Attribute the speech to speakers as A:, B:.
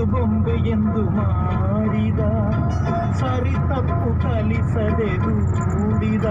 A: ಒಂದು ಬೊಂಬೆ ಎಂದು ಮಾಡಿದ ಸರಿ ತಪ್ಪು ಕಲಿಸದೆ ದೂಡಿದ.